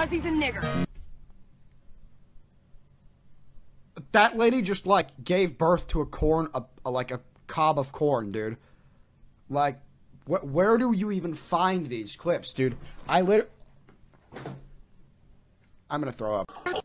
Cause he's a nigger. That lady just like gave birth to a corn, a, a like a cob of corn, dude. Like, wh- where do you even find these clips, dude? I lit. I'm gonna throw up.